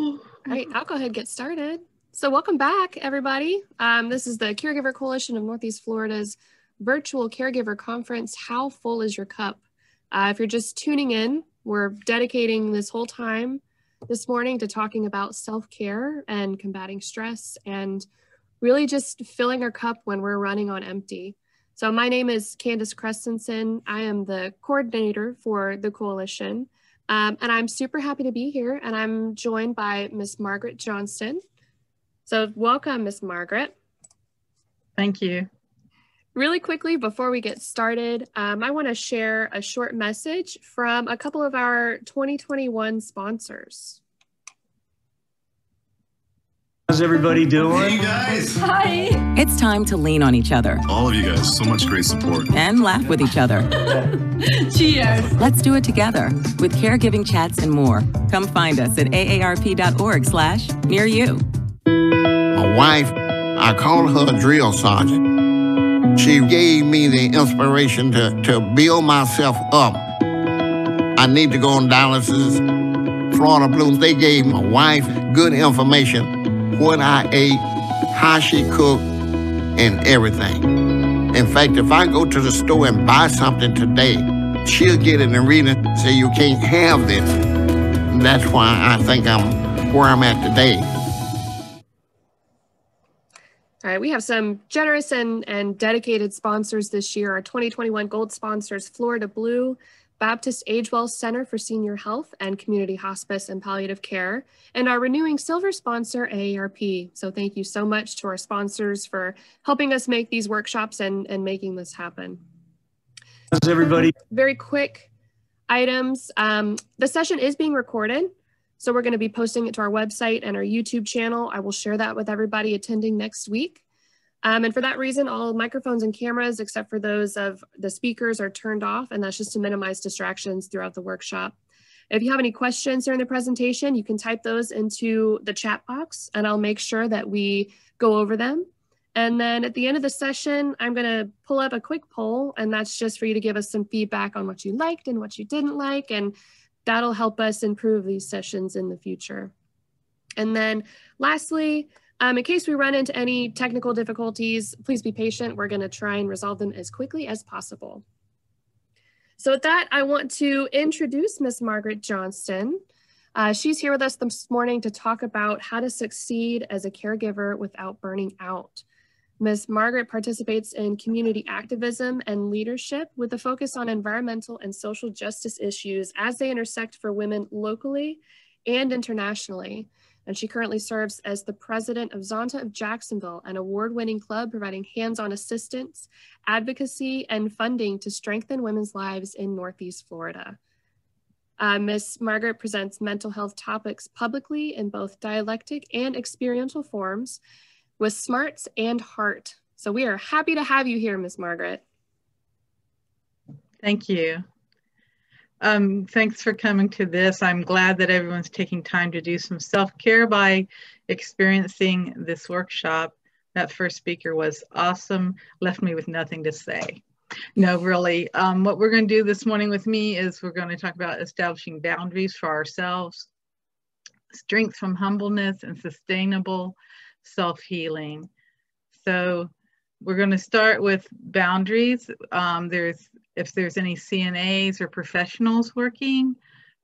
All right, I'll go ahead and get started. So welcome back, everybody. Um, this is the Caregiver Coalition of Northeast Florida's virtual caregiver conference, How Full is Your Cup? Uh, if you're just tuning in, we're dedicating this whole time this morning to talking about self-care and combating stress and really just filling our cup when we're running on empty. So my name is Candace Christensen. I am the coordinator for the coalition. Um, and I'm super happy to be here. And I'm joined by Miss Margaret Johnston. So welcome, Miss Margaret. Thank you. Really quickly, before we get started, um, I want to share a short message from a couple of our 2021 sponsors. How's everybody doing? Hey guys. Hi. It's time to lean on each other All of you guys, so much great support. and laugh with each other. Cheers. Let's do it together with caregiving chats and more. Come find us at aarp.org slash near you. My wife, I call her a drill sergeant. She gave me the inspiration to, to build myself up. I need to go on dialysis. Florida Blue's, they gave my wife good information, what I ate, how she cooked, and everything. In fact, if I go to the store and buy something today, she'll get it and read it, say you can't have this. And that's why I think I'm where I'm at today. All right, we have some generous and, and dedicated sponsors this year. Our 2021 gold sponsors, Florida Blue, Baptist Agewell Center for Senior Health and Community Hospice and Palliative Care, and our renewing silver sponsor, AARP. So thank you so much to our sponsors for helping us make these workshops and, and making this happen. How's everybody? Very quick items. Um, the session is being recorded. So we're going to be posting it to our website and our YouTube channel. I will share that with everybody attending next week. Um, and for that reason, all microphones and cameras, except for those of the speakers, are turned off, and that's just to minimize distractions throughout the workshop. If you have any questions during the presentation, you can type those into the chat box, and I'll make sure that we go over them. And then at the end of the session, I'm going to pull up a quick poll, and that's just for you to give us some feedback on what you liked and what you didn't like, and that'll help us improve these sessions in the future. And then lastly, um, in case we run into any technical difficulties, please be patient. We're going to try and resolve them as quickly as possible. So with that, I want to introduce Miss Margaret Johnston. Uh, she's here with us this morning to talk about how to succeed as a caregiver without burning out. Ms. Margaret participates in community activism and leadership with a focus on environmental and social justice issues as they intersect for women locally and internationally. And she currently serves as the president of Zonta of Jacksonville, an award winning club providing hands on assistance, advocacy, and funding to strengthen women's lives in Northeast Florida. Uh, Ms. Margaret presents mental health topics publicly in both dialectic and experiential forms with smarts and heart. So we are happy to have you here, Ms. Margaret. Thank you. Um, thanks for coming to this. I'm glad that everyone's taking time to do some self-care by experiencing this workshop. That first speaker was awesome, left me with nothing to say. No, really. Um, what we're going to do this morning with me is we're going to talk about establishing boundaries for ourselves, strength from humbleness, and sustainable self-healing. So we're going to start with boundaries. Um, there's if there's any CNAs or professionals working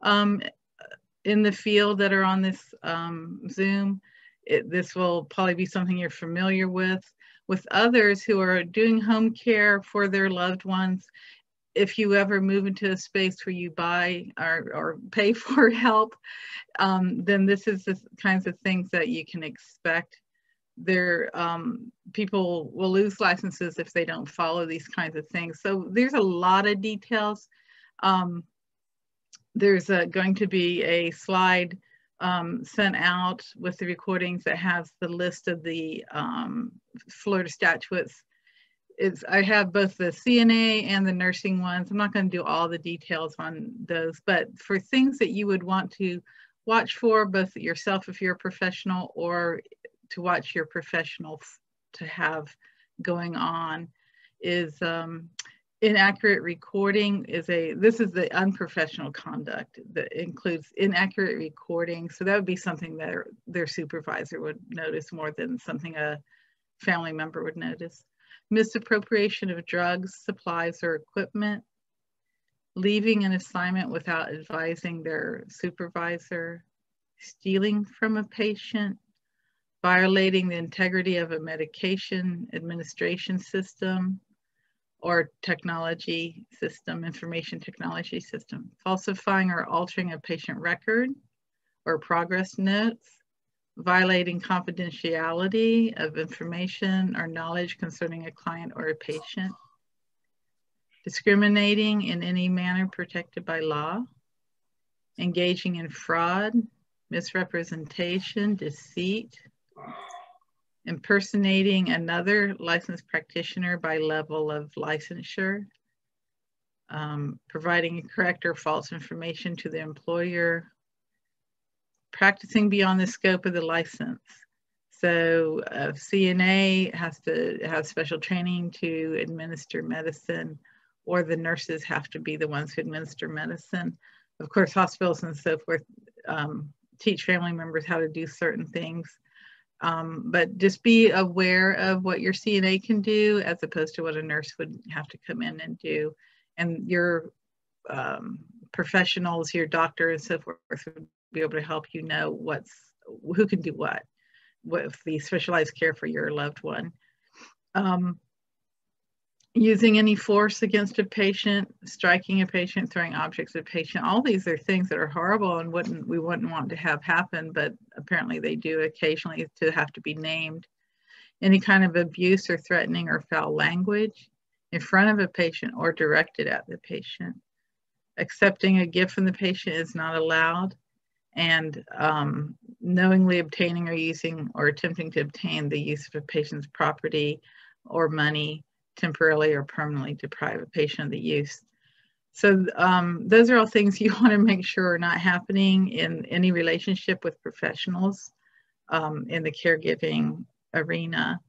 um, in the field that are on this um, Zoom, it, this will probably be something you're familiar with. With others who are doing home care for their loved ones, if you ever move into a space where you buy or, or pay for help, um, then this is the kinds of things that you can expect there um, people will lose licenses if they don't follow these kinds of things. So there's a lot of details. Um, there's a, going to be a slide um, sent out with the recordings that has the list of the um, Florida statutes. It's, I have both the CNA and the nursing ones. I'm not going to do all the details on those, but for things that you would want to watch for, both yourself if you're a professional or to watch your professional to have going on is um, inaccurate recording is a this is the unprofessional conduct that includes inaccurate recording. So that would be something that their supervisor would notice more than something a family member would notice. Misappropriation of drugs supplies or equipment. Leaving an assignment without advising their supervisor. Stealing from a patient violating the integrity of a medication administration system or technology system, information technology system, falsifying or altering a patient record or progress notes, violating confidentiality of information or knowledge concerning a client or a patient, discriminating in any manner protected by law, engaging in fraud, misrepresentation, deceit, impersonating another licensed practitioner by level of licensure, um, providing correct or false information to the employer, practicing beyond the scope of the license. So uh, CNA has to have special training to administer medicine or the nurses have to be the ones who administer medicine. Of course, hospitals and so forth um, teach family members how to do certain things. Um, but just be aware of what your CNA can do as opposed to what a nurse would have to come in and do. And your um, professionals, your doctor and so forth would be able to help you know what's, who can do what with the specialized care for your loved one. Um, using any force against a patient, striking a patient, throwing objects at a patient. All these are things that are horrible and wouldn't we wouldn't want to have happen, but apparently they do occasionally to have to be named. Any kind of abuse or threatening or foul language in front of a patient or directed at the patient. Accepting a gift from the patient is not allowed and um, knowingly obtaining or using or attempting to obtain the use of a patient's property or money temporarily or permanently deprive a patient of the use. So um, those are all things you want to make sure are not happening in any relationship with professionals um, in the caregiving arena.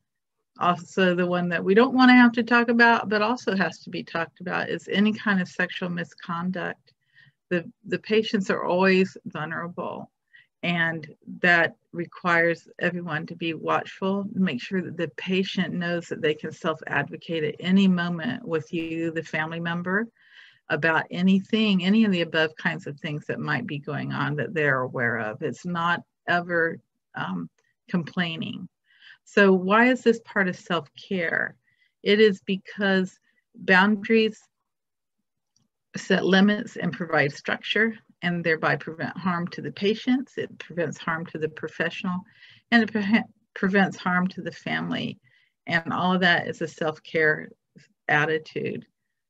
Also, the one that we don't want to have to talk about, but also has to be talked about, is any kind of sexual misconduct. The, the patients are always vulnerable and that requires everyone to be watchful make sure that the patient knows that they can self-advocate at any moment with you the family member about anything any of the above kinds of things that might be going on that they're aware of. It's not ever um, complaining. So why is this part of self-care? It is because boundaries set limits and provide structure and thereby prevent harm to the patients. It prevents harm to the professional and it pre prevents harm to the family. And all of that is a self-care attitude.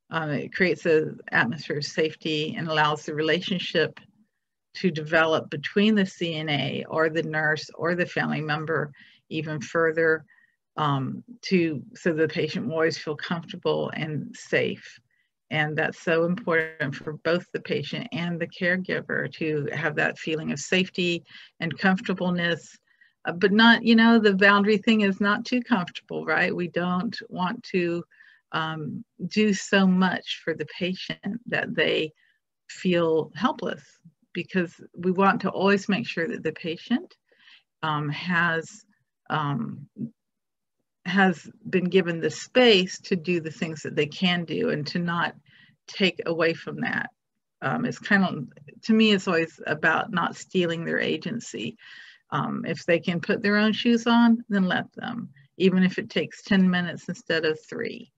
Um, it creates an atmosphere of safety and allows the relationship to develop between the CNA or the nurse or the family member even further um, to so the patient will always feel comfortable and safe. And that's so important for both the patient and the caregiver to have that feeling of safety and comfortableness. Uh, but not, you know, the boundary thing is not too comfortable, right? We don't want to um, do so much for the patient that they feel helpless because we want to always make sure that the patient um, has um, has been given the space to do the things that they can do and to not take away from that. Um, it's kind of, to me, it's always about not stealing their agency. Um, if they can put their own shoes on, then let them, even if it takes 10 minutes instead of three.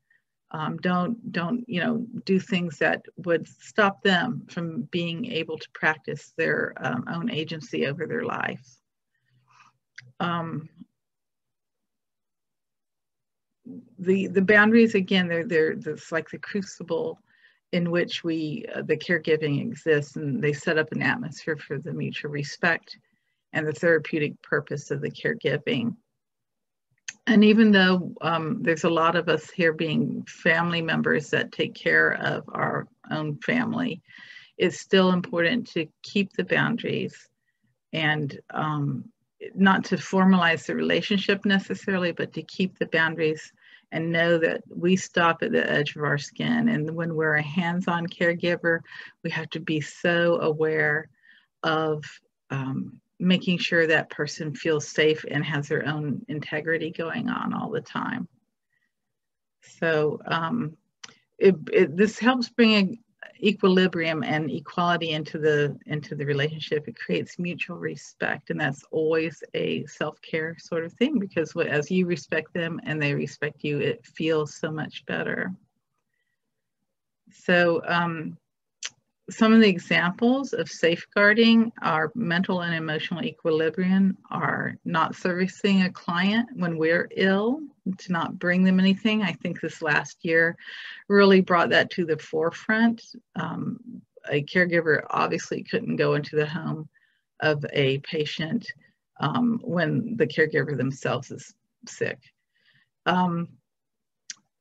Um, don't, don't, you know, do things that would stop them from being able to practice their um, own agency over their life. Um, the the boundaries again they're they're it's like the crucible in which we uh, the caregiving exists and they set up an atmosphere for the mutual respect and the therapeutic purpose of the caregiving. And even though um, there's a lot of us here being family members that take care of our own family it's still important to keep the boundaries and um, not to formalize the relationship necessarily but to keep the boundaries and know that we stop at the edge of our skin. And when we're a hands-on caregiver, we have to be so aware of um, making sure that person feels safe and has their own integrity going on all the time. So um, it, it, this helps bring equilibrium and equality into the into the relationship. It creates mutual respect and that's always a self-care sort of thing because what, as you respect them and they respect you it feels so much better. So um, some of the examples of safeguarding our mental and emotional equilibrium are not servicing a client when we're ill, to not bring them anything. I think this last year really brought that to the forefront. Um, a caregiver obviously couldn't go into the home of a patient um, when the caregiver themselves is sick. Um,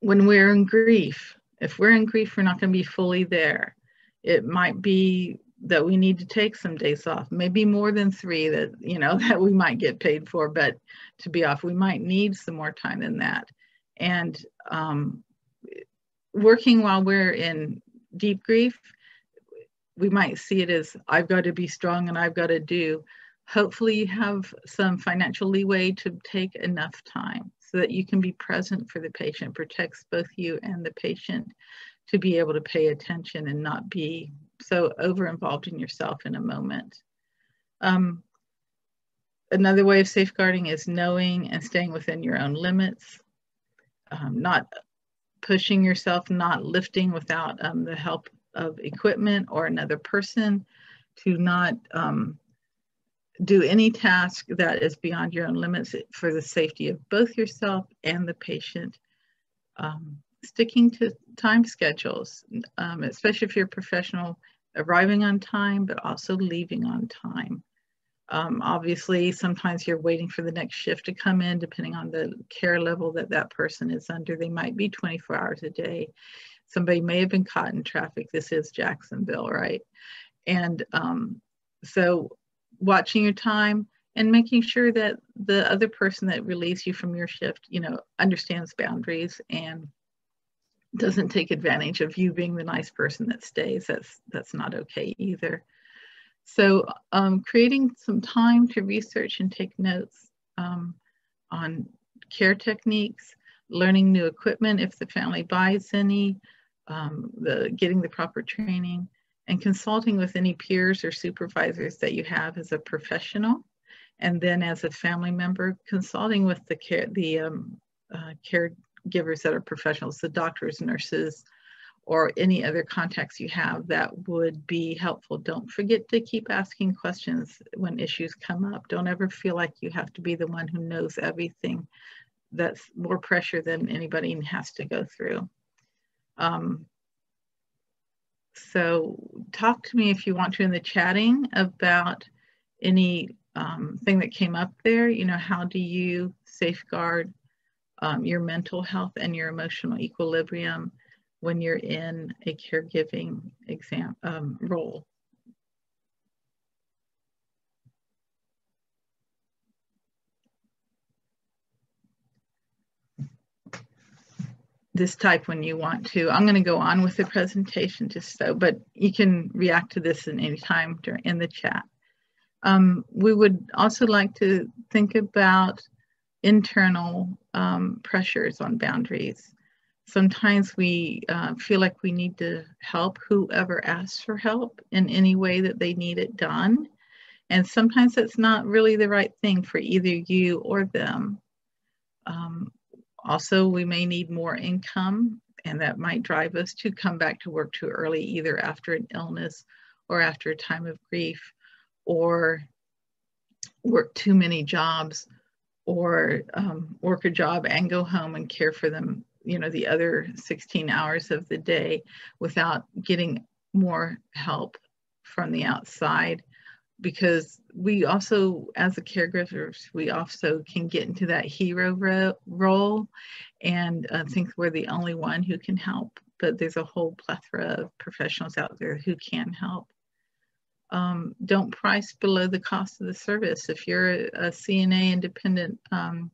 when we're in grief, if we're in grief, we're not going to be fully there it might be that we need to take some days off maybe more than three that you know that we might get paid for but to be off we might need some more time than that. And um, working while we're in deep grief we might see it as i've got to be strong and i've got to do. Hopefully you have some financial leeway to take enough time so that you can be present for the patient protects both you and the patient to be able to pay attention and not be so over involved in yourself in a moment. Um, another way of safeguarding is knowing and staying within your own limits, um, not pushing yourself, not lifting without um, the help of equipment or another person, to not um, do any task that is beyond your own limits for the safety of both yourself and the patient. Um, sticking to time schedules, um, especially if you're a professional, arriving on time, but also leaving on time. Um, obviously, sometimes you're waiting for the next shift to come in, depending on the care level that that person is under. They might be 24 hours a day. Somebody may have been caught in traffic. This is Jacksonville, right? And um, so watching your time and making sure that the other person that relieves you from your shift, you know, understands boundaries and doesn't take advantage of you being the nice person that stays. That's that's not okay either. So um, creating some time to research and take notes um, on care techniques, learning new equipment if the family buys any, um, the getting the proper training, and consulting with any peers or supervisors that you have as a professional, and then as a family member, consulting with the care the um, uh, care givers that are professionals, the doctors, nurses, or any other contacts you have that would be helpful. Don't forget to keep asking questions when issues come up. Don't ever feel like you have to be the one who knows everything. That's more pressure than anybody has to go through. Um, so talk to me if you want to in the chatting about any um, thing that came up there. You know, how do you safeguard um, your mental health and your emotional equilibrium when you're in a caregiving exam um, role. This type when you want to. I'm going to go on with the presentation just so, but you can react to this in any time during in the chat. Um, we would also like to think about internal um, pressures on boundaries. Sometimes we uh, feel like we need to help whoever asks for help in any way that they need it done. And sometimes it's not really the right thing for either you or them. Um, also, we may need more income, and that might drive us to come back to work too early, either after an illness or after a time of grief, or work too many jobs or um, work a job and go home and care for them, you know, the other 16 hours of the day without getting more help from the outside. Because we also, as a caregivers, we also can get into that hero ro role and uh, think we're the only one who can help. But there's a whole plethora of professionals out there who can help um, don't price below the cost of the service. If you're a, a CNA independent, um,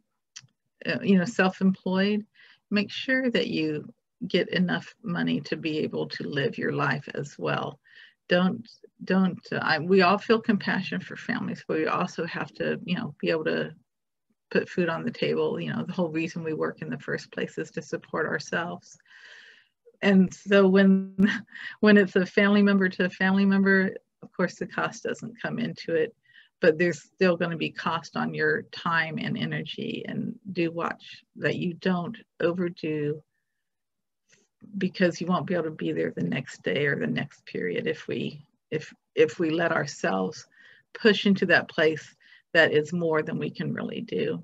uh, you know, self-employed, make sure that you get enough money to be able to live your life as well. Don't don't uh, I, we all feel compassion for families, but we also have to you know be able to put food on the table. You know the whole reason we work in the first place is to support ourselves. And so when when it's a family member to a family member, of course the cost doesn't come into it but there's still going to be cost on your time and energy and do watch that you don't overdo because you won't be able to be there the next day or the next period if we if if we let ourselves push into that place that is more than we can really do.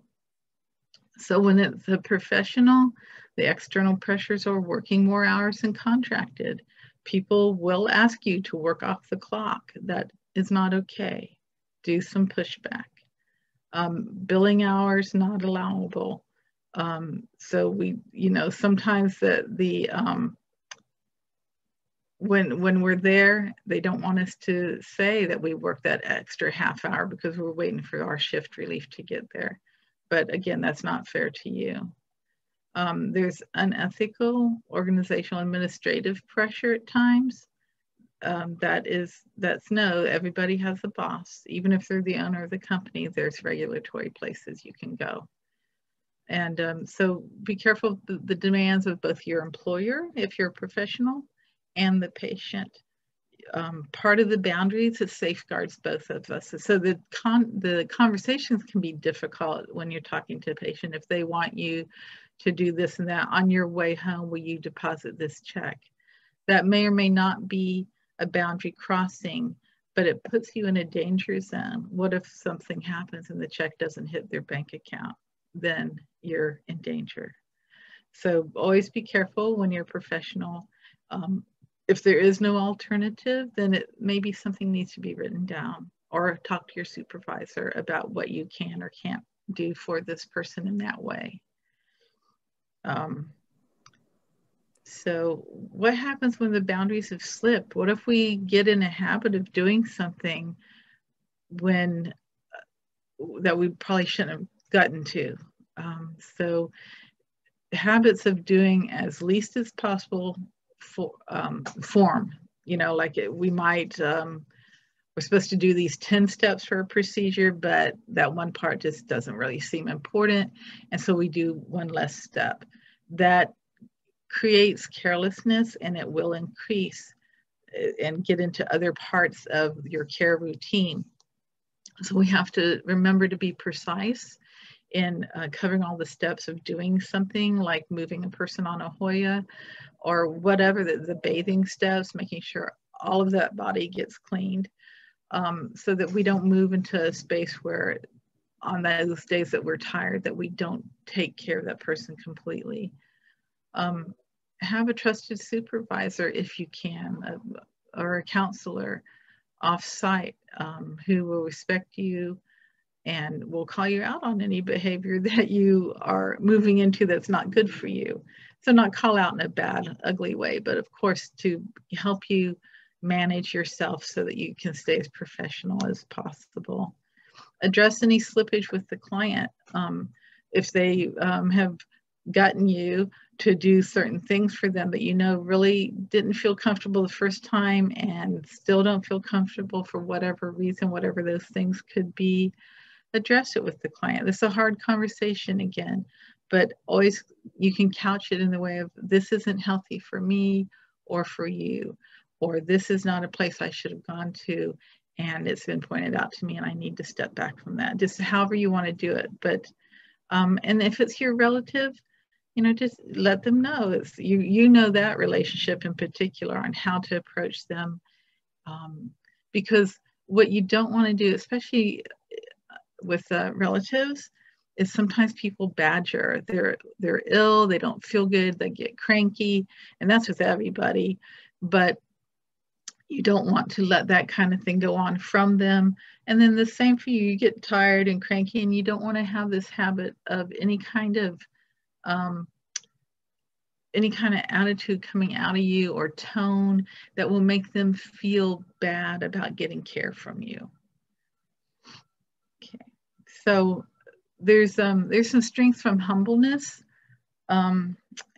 So when it's a professional the external pressures are working more hours than contracted people will ask you to work off the clock that is not okay do some pushback. Um, billing hours not allowable. Um, so we, you know, sometimes the, the um, when when we're there, they don't want us to say that we work that extra half hour because we're waiting for our shift relief to get there. But again, that's not fair to you. Um, there's unethical organizational administrative pressure at times. Um, that is that's no everybody has a boss. Even if they're the owner of the company there's regulatory places you can go. And um, so be careful the, the demands of both your employer if you're a professional and the patient. Um, part of the boundaries is safeguards both of us. So the con the conversations can be difficult when you're talking to a patient if they want you to do this and that on your way home will you deposit this check that may or may not be a boundary crossing, but it puts you in a danger zone. What if something happens and the check doesn't hit their bank account? Then you're in danger. So always be careful when you're professional. Um, if there is no alternative, then it maybe something needs to be written down or talk to your supervisor about what you can or can't do for this person in that way. Um, so what happens when the boundaries have slipped? What if we get in a habit of doing something when uh, that we probably shouldn't have gotten to? Um, so habits of doing as least as possible for, um, form, you know, like it, we might, um, we're supposed to do these 10 steps for a procedure, but that one part just doesn't really seem important. And so we do one less step. That creates carelessness and it will increase uh, and get into other parts of your care routine. So we have to remember to be precise in uh, covering all the steps of doing something like moving a person on a Hoyer or whatever, the, the bathing steps, making sure all of that body gets cleaned um, so that we don't move into a space where on those days that we're tired that we don't take care of that person completely. Um, have a trusted supervisor if you can, uh, or a counselor off-site um, who will respect you and will call you out on any behavior that you are moving into that's not good for you. So not call out in a bad, ugly way, but of course to help you manage yourself so that you can stay as professional as possible. Address any slippage with the client. Um, if they um, have gotten you to do certain things for them that you know really didn't feel comfortable the first time and still don't feel comfortable for whatever reason, whatever those things could be, address it with the client. This is a hard conversation again, but always you can couch it in the way of this isn't healthy for me or for you, or this is not a place I should have gone to and it's been pointed out to me and I need to step back from that. Just however you want to do it. But um, and if it's your relative, you know just let them know it's you you know that relationship in particular on how to approach them um, because what you don't want to do especially uh, with uh, relatives is sometimes people badger they're they're ill they don't feel good they get cranky and that's with everybody but you don't want to let that kind of thing go on from them and then the same for you you get tired and cranky and you don't want to have this habit of any kind of um, any kind of attitude coming out of you or tone that will make them feel bad about getting care from you. Okay, so there's um there's some strength from humbleness. Um,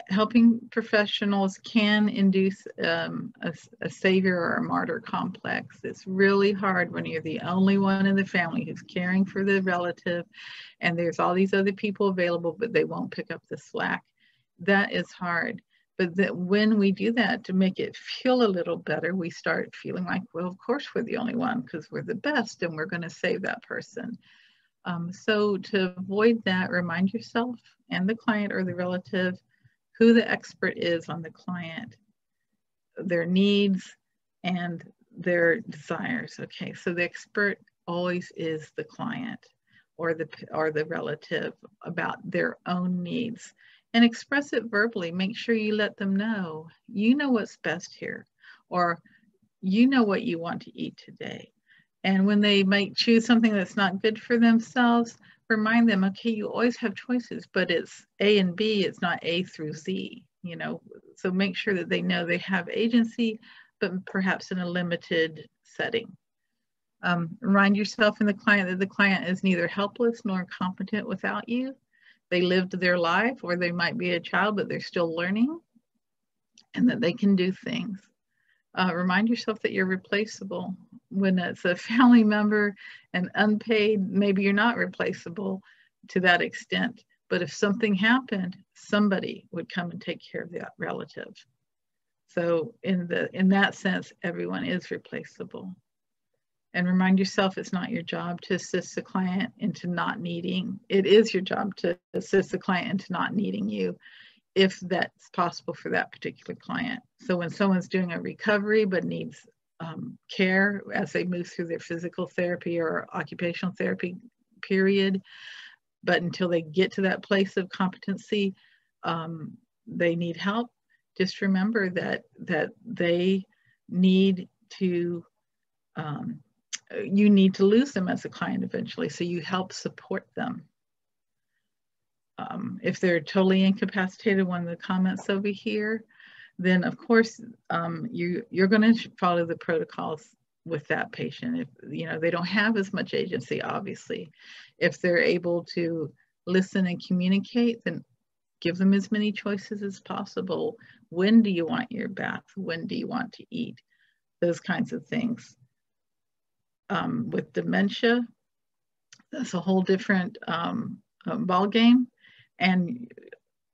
helping professionals can induce um, a, a, savior or a martyr complex. It's really hard when you're the only one in the family who's caring for the relative and there's all these other people available, but they won't pick up the slack. That is hard. But that when we do that to make it feel a little better, we start feeling like, well, of course we're the only one because we're the best and we're going to save that person. Um, so to avoid that, remind yourself and the client or the relative who the expert is on the client, their needs and their desires. Okay, so the expert always is the client or the or the relative about their own needs and express it verbally. Make sure you let them know you know what's best here or you know what you want to eat today. And when they might choose something that's not good for themselves, remind them, okay, you always have choices, but it's A and B, it's not A through Z, you know. So make sure that they know they have agency, but perhaps in a limited setting. Um, remind yourself and the client that the client is neither helpless nor competent without you. They lived their life, or they might be a child, but they're still learning, and that they can do things. Uh, remind yourself that you're replaceable when it's a family member and unpaid, maybe you're not replaceable to that extent. But if something happened, somebody would come and take care of that relative. So in the in that sense, everyone is replaceable. And remind yourself it's not your job to assist the client into not needing. It is your job to assist the client into not needing you if that's possible for that particular client. So when someone's doing a recovery but needs um, care as they move through their physical therapy or occupational therapy period. But until they get to that place of competency, um, they need help. Just remember that that they need to um, you need to lose them as a client eventually. So you help support them. Um, if they're totally incapacitated, one of the comments over here, then of course um, you you're going to follow the protocols with that patient. If you know they don't have as much agency, obviously, if they're able to listen and communicate, then give them as many choices as possible. When do you want your bath? When do you want to eat? Those kinds of things. Um, with dementia, that's a whole different um, um ball game, and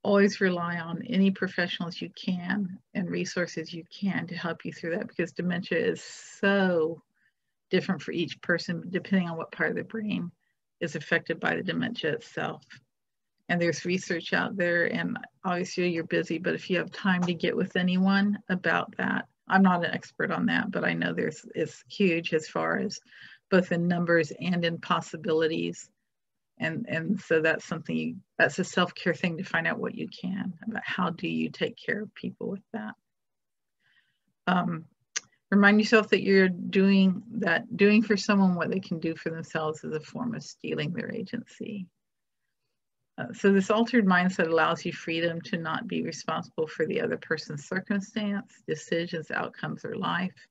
always rely on any professionals you can and resources you can to help you through that because dementia is so different for each person depending on what part of the brain is affected by the dementia itself. And there's research out there, and obviously you're busy, but if you have time to get with anyone about that, I'm not an expert on that, but I know there's it's huge as far as both in numbers and in possibilities and and so that's something you, that's a self-care thing to find out what you can about how do you take care of people with that. Um, remind yourself that you're doing that doing for someone what they can do for themselves is a form of stealing their agency. Uh, so this altered mindset allows you freedom to not be responsible for the other person's circumstance decisions outcomes or life.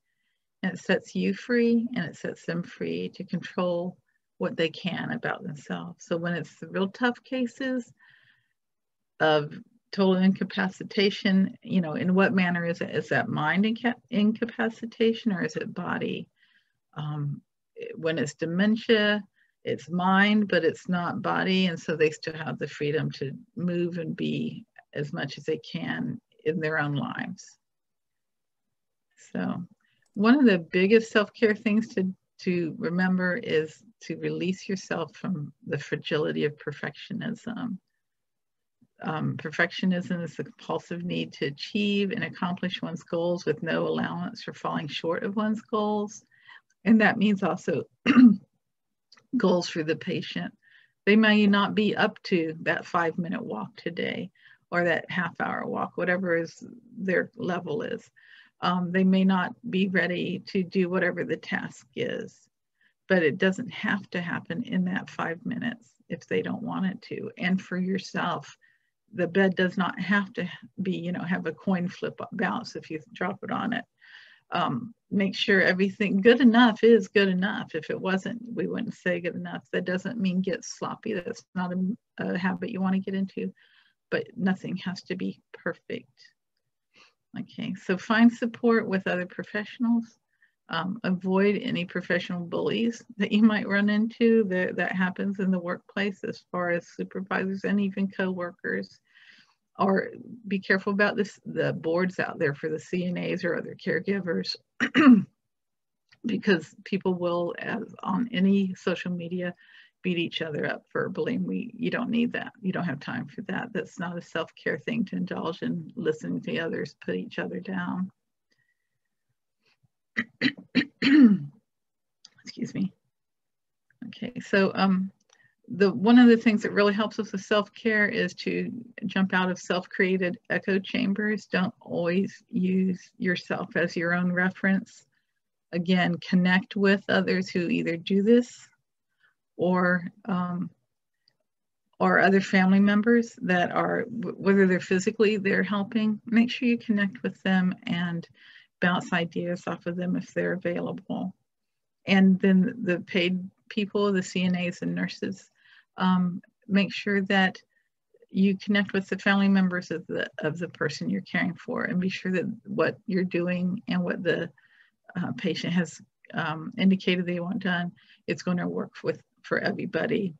And it sets you free and it sets them free to control what they can about themselves. So when it's the real tough cases of total incapacitation, you know, in what manner is it? Is that mind inca incapacitation or is it body? Um, when it's dementia, it's mind, but it's not body. And so they still have the freedom to move and be as much as they can in their own lives. So one of the biggest self-care things to, to remember is to release yourself from the fragility of perfectionism. Um, perfectionism is the compulsive need to achieve and accomplish one's goals with no allowance for falling short of one's goals. And that means also goals for the patient. They may not be up to that five minute walk today or that half hour walk, whatever is their level is. Um, they may not be ready to do whatever the task is but it doesn't have to happen in that five minutes if they don't want it to. And for yourself, the bed does not have to be, you know, have a coin flip bounce if you drop it on it. Um, make sure everything good enough is good enough. If it wasn't, we wouldn't say good enough. That doesn't mean get sloppy. That's not a, a habit you want to get into. but nothing has to be perfect. Okay, so find support with other professionals. Um, avoid any professional bullies that you might run into that, that happens in the workplace as far as supervisors and even co-workers or be careful about this the boards out there for the CNAs or other caregivers because people will as on any social media beat each other up verbally we you don't need that. You don't have time for that. That's not a self-care thing to indulge in listening to others put each other down. Excuse me. Okay so um the one of the things that really helps us with self-care is to jump out of self-created echo chambers. Don't always use yourself as your own reference. Again connect with others who either do this or um, or other family members that are whether they're physically they're helping make sure you connect with them and bounce ideas off of them if they're available. And then the paid people the cnas and nurses um, make sure that you connect with the family members of the of the person you're caring for and be sure that what you're doing and what the uh, patient has um, indicated they want done it's going to work with for everybody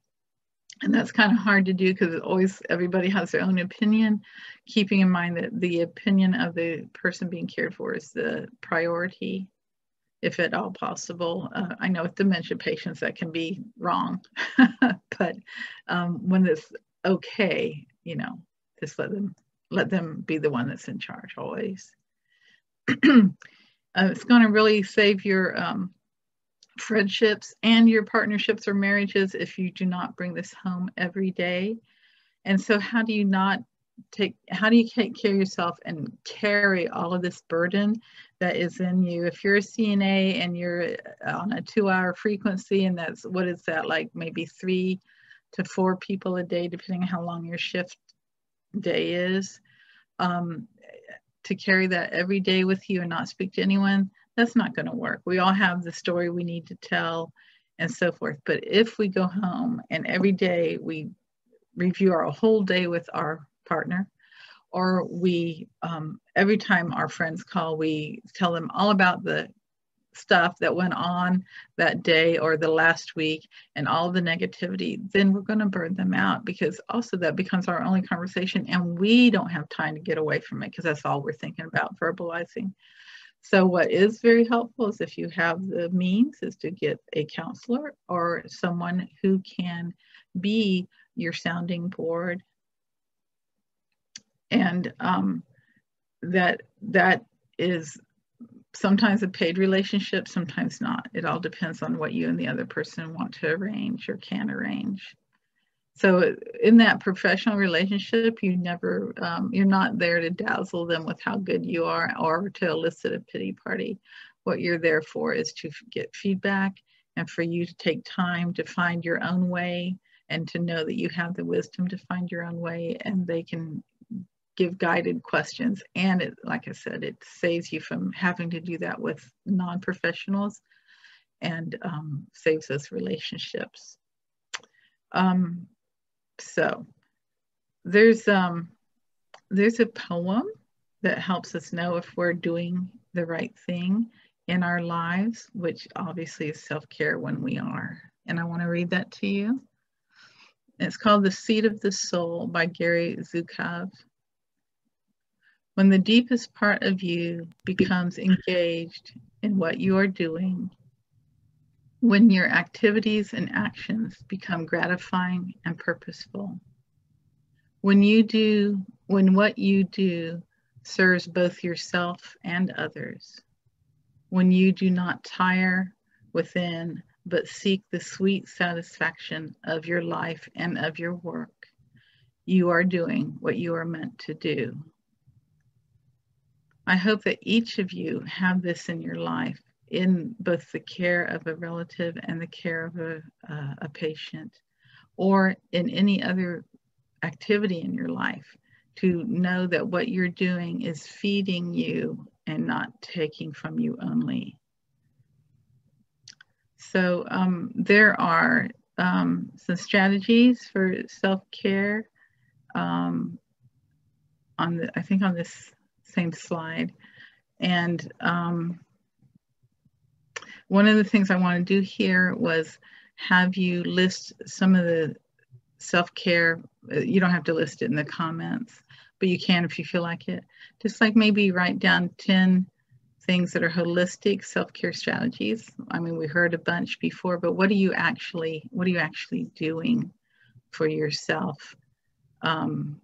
and that's kind of hard to do because always everybody has their own opinion keeping in mind that the opinion of the person being cared for is the priority if at all possible. Uh, I know with dementia patients that can be wrong, but um, when it's okay, you know, just let them let them be the one that's in charge always. uh, it's going to really save your um, friendships and your partnerships or marriages if you do not bring this home every day. And so, how do you not take how do you take care of yourself and carry all of this burden that is in you if you're a cna and you're on a two hour frequency and that's what is that like maybe three to four people a day depending on how long your shift day is um, to carry that every day with you and not speak to anyone that's not going to work. We all have the story we need to tell and so forth. But if we go home and every day we review our whole day with our partner or we um, every time our friends call we tell them all about the stuff that went on that day or the last week and all the negativity then we're going to burn them out because also that becomes our only conversation and we don't have time to get away from it because that's all we're thinking about verbalizing so what is very helpful is if you have the means is to get a counselor or someone who can be your sounding board and um, that that is sometimes a paid relationship, sometimes not. It all depends on what you and the other person want to arrange or can arrange. So in that professional relationship, you never, um, you're not there to dazzle them with how good you are or to elicit a pity party. What you're there for is to get feedback and for you to take time to find your own way and to know that you have the wisdom to find your own way and they can give guided questions. And it, like I said, it saves you from having to do that with non-professionals and um, saves us relationships. Um, so there's, um, there's a poem that helps us know if we're doing the right thing in our lives, which obviously is self-care when we are. And I want to read that to you. It's called The Seat of the Soul by Gary Zukav. When the deepest part of you becomes engaged in what you are doing, when your activities and actions become gratifying and purposeful, when you do, when what you do serves both yourself and others, when you do not tire within but seek the sweet satisfaction of your life and of your work, you are doing what you are meant to do. I hope that each of you have this in your life in both the care of a relative and the care of a, uh, a patient or in any other activity in your life to know that what you're doing is feeding you and not taking from you only. So um, there are um, some strategies for self-care um, on the, I think on this same slide. And um, one of the things I want to do here was have you list some of the self-care. Uh, you don't have to list it in the comments, but you can if you feel like it. Just like maybe write down 10 things that are holistic self-care strategies. I mean, we heard a bunch before, but what are you actually, what are you actually doing for yourself? Um,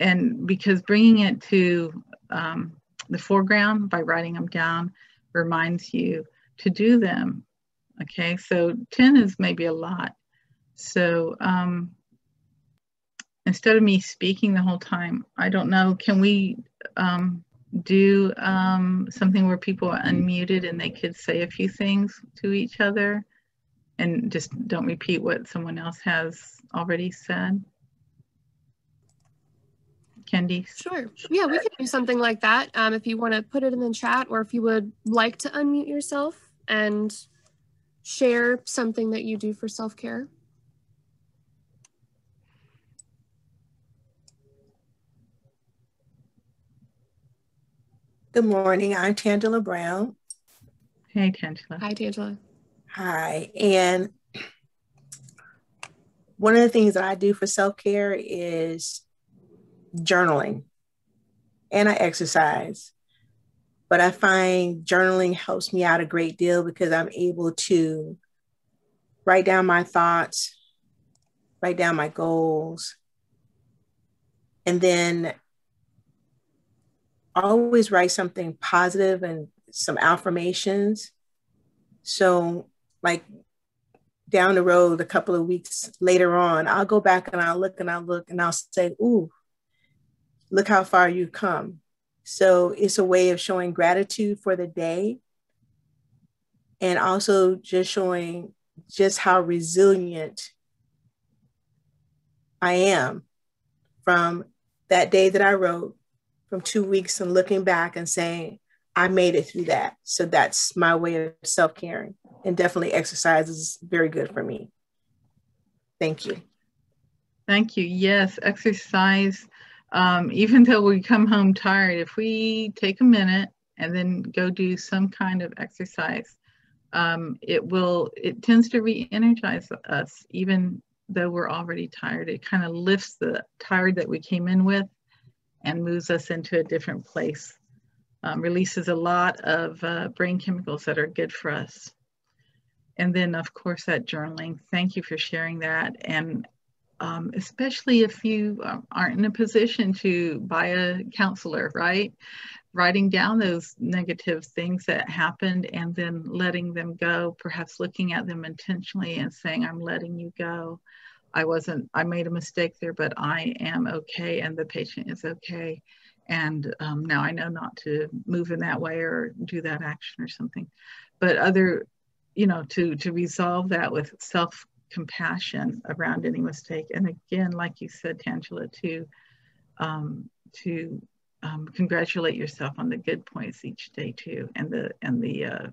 and because bringing it to um, the foreground by writing them down reminds you to do them. Okay, so 10 is maybe a lot. So um, instead of me speaking the whole time, I don't know, can we um, do um, something where people are unmuted and they could say a few things to each other and just don't repeat what someone else has already said? Kendi? Sure. Yeah, we could do something like that. Um, if you want to put it in the chat or if you would like to unmute yourself and share something that you do for self-care. Good morning. I'm Tangela Brown. Hey, Tangela. Hi, Tangela. Hi. And one of the things that I do for self care is journaling and I exercise. But I find journaling helps me out a great deal because I'm able to write down my thoughts, write down my goals, and then always write something positive and some affirmations. So, like down the road, a couple of weeks later on, I'll go back and I'll look and I'll look and I'll say, Ooh, look how far you've come. So, it's a way of showing gratitude for the day and also just showing just how resilient I am from that day that I wrote from two weeks and looking back and saying, I made it through that. So that's my way of self caring. And definitely exercise is very good for me. Thank you. Thank you. Yes, exercise. Um, even though we come home tired, if we take a minute and then go do some kind of exercise, um, it will, it tends to re energize us, even though we're already tired. It kind of lifts the tired that we came in with and moves us into a different place. Um, releases a lot of uh, brain chemicals that are good for us. And then, of course, that journaling. Thank you for sharing that. And um, especially if you um, aren't in a position to buy a counselor, right? Writing down those negative things that happened and then letting them go, perhaps looking at them intentionally and saying, I'm letting you go. I wasn't, I made a mistake there, but I am okay and the patient is okay. And um, now I know not to move in that way or do that action or something. But other, you know, to, to resolve that with self compassion around any mistake. And again, like you said, Tangela, to, um, to um, congratulate yourself on the good points each day too, and the, and the uh,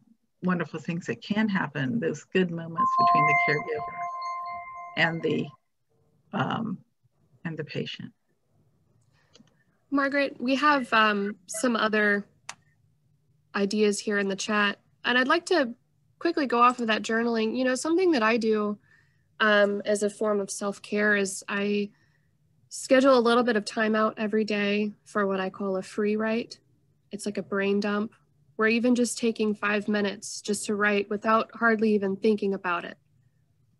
wonderful things that can happen, those good moments between the caregiver and the um, and the patient. Margaret, we have um, some other ideas here in the chat, and I'd like to quickly go off of that journaling. You know, something that I do um, as a form of self care is I schedule a little bit of time out every day for what I call a free write. It's like a brain dump. Where even just taking five minutes just to write without hardly even thinking about it.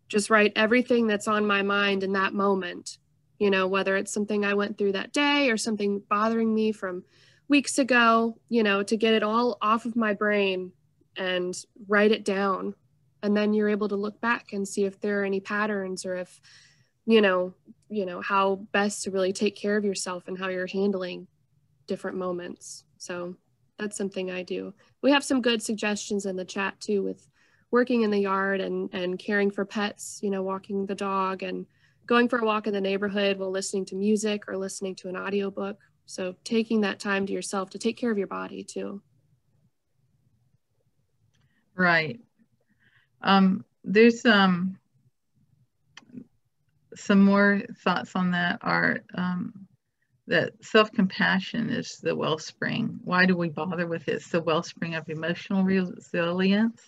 Just write everything that's on my mind in that moment you know whether it's something i went through that day or something bothering me from weeks ago you know to get it all off of my brain and write it down and then you're able to look back and see if there are any patterns or if you know you know how best to really take care of yourself and how you're handling different moments so that's something i do we have some good suggestions in the chat too with working in the yard and, and caring for pets, you know, walking the dog and going for a walk in the neighborhood while listening to music or listening to an audiobook. So taking that time to yourself to take care of your body too. Right. Um, there's um, some more thoughts on that are um, that self-compassion is the wellspring. Why do we bother with it? It's the wellspring of emotional resilience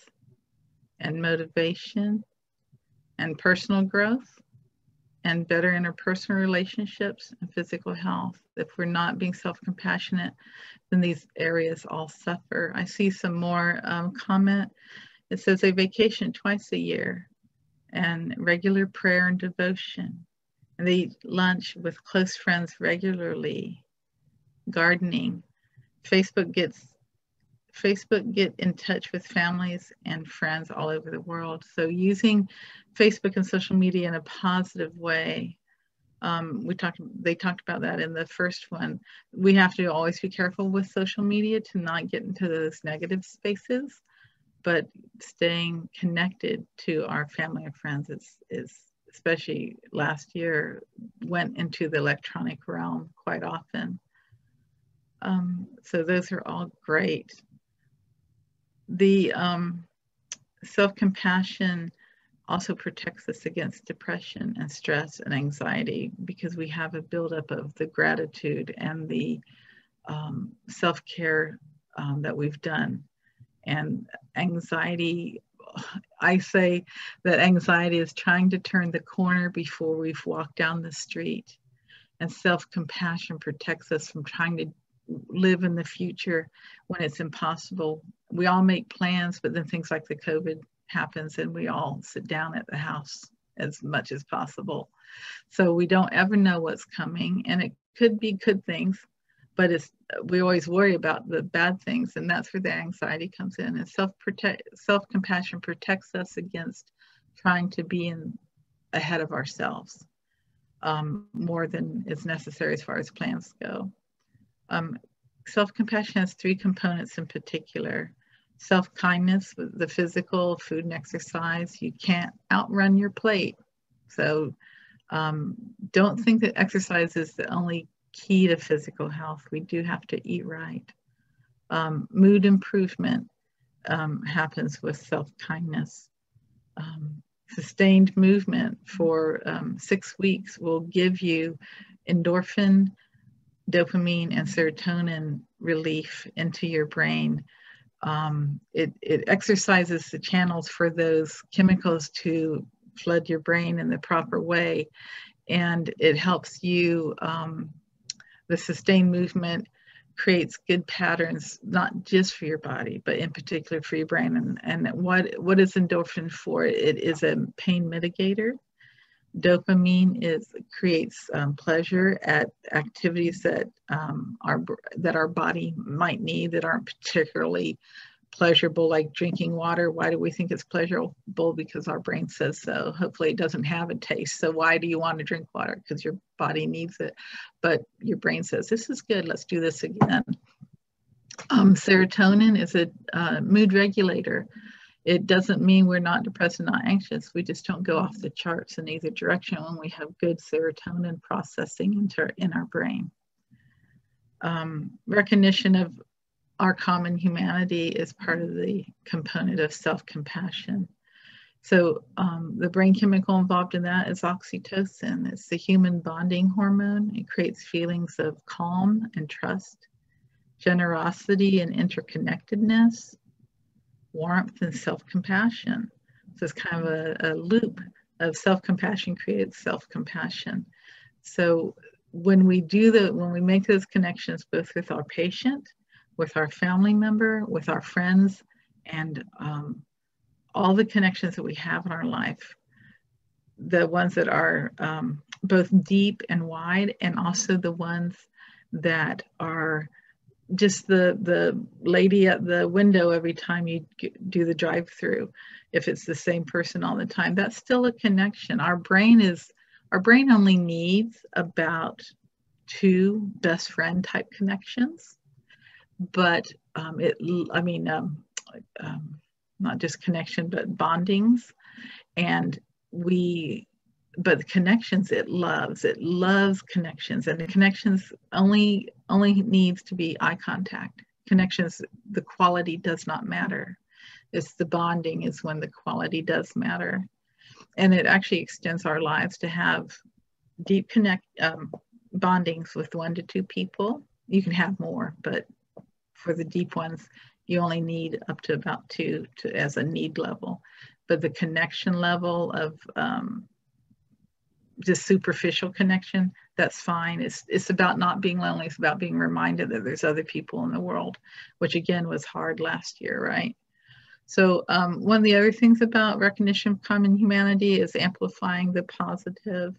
and motivation and personal growth and better interpersonal relationships and physical health. If we're not being self-compassionate, then these areas all suffer. I see some more um, comment. It says a vacation twice a year and regular prayer and devotion. And they eat lunch with close friends regularly, gardening. Facebook gets Facebook get in touch with families and friends all over the world. So using Facebook and social media in a positive way. Um, we talked, they talked about that in the first one. We have to always be careful with social media to not get into those negative spaces, but staying connected to our family and friends is, is especially last year, went into the electronic realm quite often. Um, so those are all great. The um, self-compassion also protects us against depression and stress and anxiety because we have a buildup of the gratitude and the um, self-care um, that we've done. And anxiety, I say that anxiety is trying to turn the corner before we've walked down the street. And self-compassion protects us from trying to live in the future when it's impossible. We all make plans, but then things like the COVID happens and we all sit down at the house as much as possible. So we don't ever know what's coming and it could be good things, but it's we always worry about the bad things and that's where the anxiety comes in and self-protect self-compassion protects us against trying to be in ahead of ourselves um, more than is necessary as far as plans go. Um, self-compassion has three components in particular. Self-kindness the physical food and exercise. You can't outrun your plate. So um, don't think that exercise is the only key to physical health. We do have to eat right. Um, mood improvement um, happens with self-kindness. Um, sustained movement for um, six weeks will give you endorphin dopamine and serotonin relief into your brain. Um, it, it exercises the channels for those chemicals to flood your brain in the proper way. And it helps you, um, the sustained movement creates good patterns, not just for your body, but in particular for your brain. And, and what, what is endorphin for? It is a pain mitigator. Dopamine is creates um, pleasure at activities that um, our that our body might need that aren't particularly pleasurable, like drinking water. Why do we think it's pleasurable? Because our brain says so. Hopefully, it doesn't have a taste. So why do you want to drink water? Because your body needs it, but your brain says this is good. Let's do this again. Um, serotonin is a uh, mood regulator it doesn't mean we're not depressed and not anxious. We just don't go off the charts in either direction when we have good serotonin processing into, in our brain. Um, recognition of our common humanity is part of the component of self-compassion. So um, the brain chemical involved in that is oxytocin. It's the human bonding hormone. It creates feelings of calm and trust, generosity and interconnectedness, warmth and self-compassion. So it's kind of a, a loop of self-compassion creates self-compassion. So when we do the, when we make those connections both with our patient, with our family member, with our friends, and um, all the connections that we have in our life, the ones that are um, both deep and wide, and also the ones that are just the the lady at the window every time you do the drive through if it's the same person all the time. That's still a connection. Our brain is our brain only needs about two best friend type connections but um, it i mean um, um, not just connection but bondings. And we but the connections it loves it loves connections. And the connections only only needs to be eye contact. Connections the quality does not matter. It's the bonding is when the quality does matter. And it actually extends our lives to have deep connect um, bondings with one to two people. You can have more, but for the deep ones, you only need up to about two to, as a need level. But the connection level of um, just superficial connection, that's fine. It's, it's about not being lonely. It's about being reminded that there's other people in the world, which again was hard last year, right? So um, one of the other things about recognition of common humanity is amplifying the positive,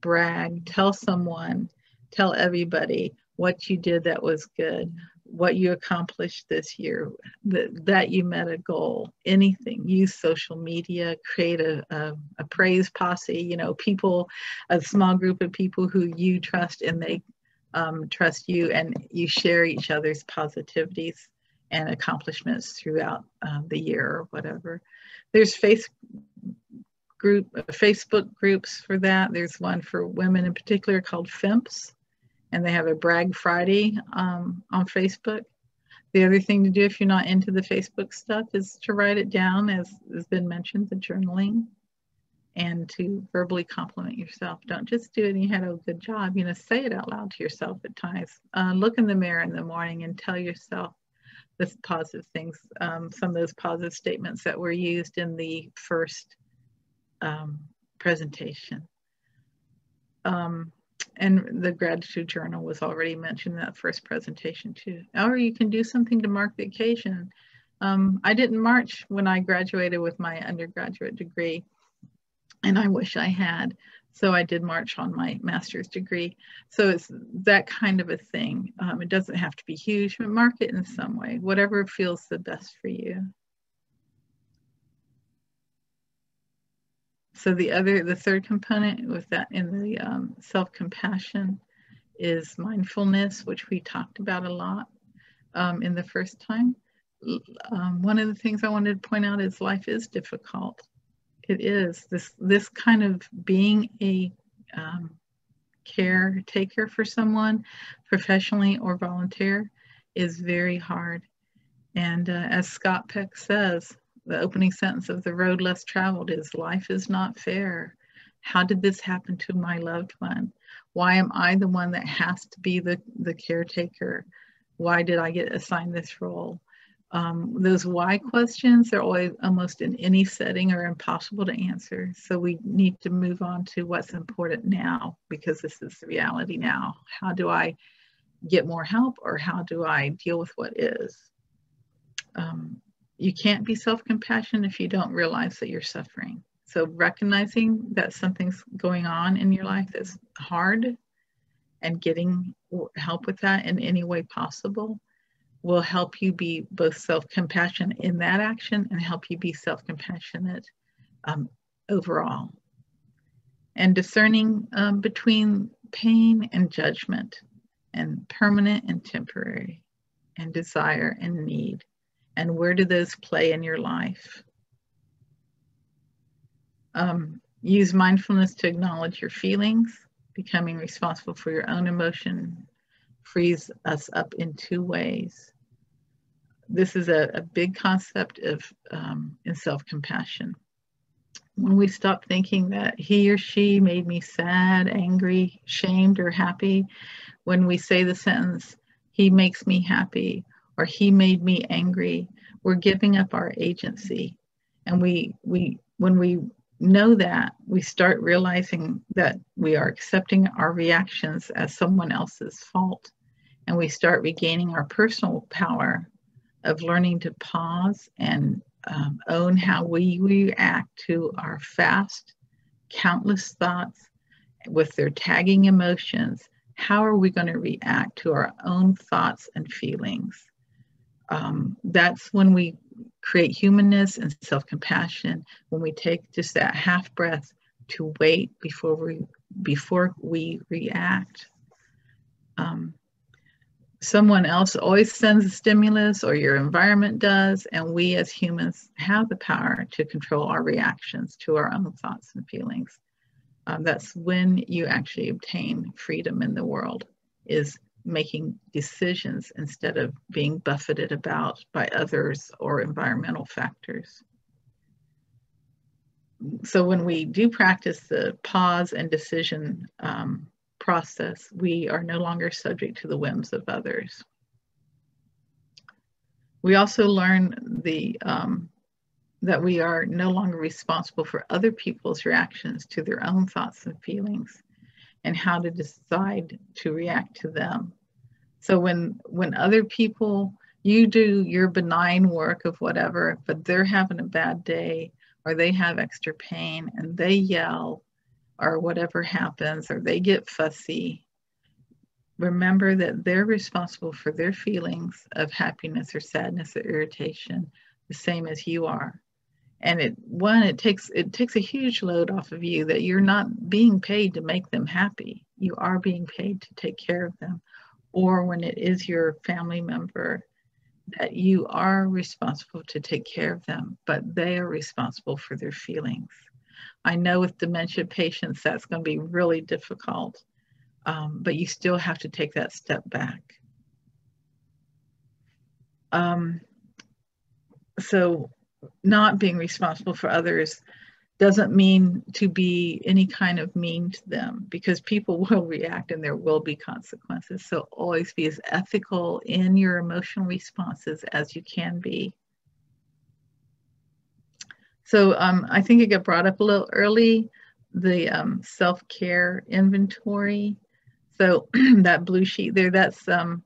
brag, tell someone, tell everybody what you did that was good, what you accomplished this year, that, that you met a goal, anything. Use social media, create a, a, a praise posse, you know, people, a small group of people who you trust and they um, trust you and you share each other's positivities and accomplishments throughout uh, the year or whatever. There's face group, uh, Facebook groups for that. There's one for women in particular called FIMPS, and they have a Brag Friday um, on Facebook. The other thing to do if you're not into the Facebook stuff is to write it down, as has been mentioned, the journaling, and to verbally compliment yourself. Don't just do it and you had a good job. You know, say it out loud to yourself at times. Uh, look in the mirror in the morning and tell yourself the positive things, um, some of those positive statements that were used in the first um, presentation. Um, and the gratitude journal was already mentioned in that first presentation too. Or you can do something to mark the occasion. Um, I didn't march when I graduated with my undergraduate degree, and I wish I had. So I did march on my master's degree. So it's that kind of a thing. Um, it doesn't have to be huge, but mark it in some way, whatever feels the best for you. So the other, the third component with that in the um, self-compassion is mindfulness, which we talked about a lot um, in the first time. Um, one of the things I wanted to point out is life is difficult. It is this this kind of being a um, caretaker for someone, professionally or volunteer, is very hard. And uh, as Scott Peck says, the opening sentence of The Road Less Traveled is Life is not fair. How did this happen to my loved one? Why am I the one that has to be the, the caretaker? Why did I get assigned this role? Um, those why questions are always almost in any setting are impossible to answer. So we need to move on to what's important now because this is the reality now. How do I get more help or how do I deal with what is? Um, you can't be self-compassion if you don't realize that you're suffering. So recognizing that something's going on in your life that's hard and getting help with that in any way possible will help you be both self-compassionate in that action and help you be self-compassionate um, overall. And discerning um, between pain and judgment and permanent and temporary and desire and need and where do those play in your life? Um, use mindfulness to acknowledge your feelings. Becoming responsible for your own emotion frees us up in two ways. This is a, a big concept of um, in self-compassion. When we stop thinking that he or she made me sad, angry, shamed, or happy, when we say the sentence, he makes me happy, or he made me angry, we're giving up our agency. And we we when we know that, we start realizing that we are accepting our reactions as someone else's fault. And we start regaining our personal power of learning to pause and um, own how we react to our fast, countless thoughts with their tagging emotions. How are we going to react to our own thoughts and feelings? Um, that's when we create humanness and self-compassion when we take just that half breath to wait before we before we react. Um, someone else always sends a stimulus or your environment does and we as humans have the power to control our reactions to our own thoughts and feelings. Um, that's when you actually obtain freedom in the world is making decisions instead of being buffeted about by others or environmental factors. So when we do practice the pause and decision um, process, we are no longer subject to the whims of others. We also learn the um, that we are no longer responsible for other people's reactions to their own thoughts and feelings and how to decide to react to them. So when when other people you do your benign work of whatever, but they're having a bad day or they have extra pain and they yell or whatever happens or they get fussy, remember that they're responsible for their feelings of happiness or sadness or irritation the same as you are and it one it takes it takes a huge load off of you that you're not being paid to make them happy. You are being paid to take care of them. Or when it is your family member that you are responsible to take care of them but they are responsible for their feelings. I know with dementia patients that's going to be really difficult um, but you still have to take that step back. Um, so not being responsible for others doesn't mean to be any kind of mean to them because people will react and there will be consequences. So always be as ethical in your emotional responses as you can be. So um, I think it got brought up a little early, the um, self-care inventory. So that blue sheet there, that's some um,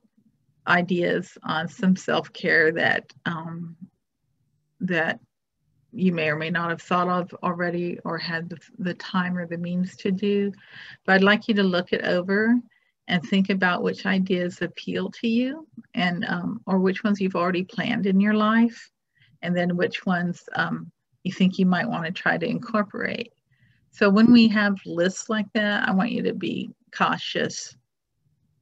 ideas on some self-care that um, that you may or may not have thought of already or had the, the time or the means to do. But I'd like you to look it over and think about which ideas appeal to you and um, or which ones you've already planned in your life and then which ones um, you think you might want to try to incorporate. So when we have lists like that, I want you to be cautious.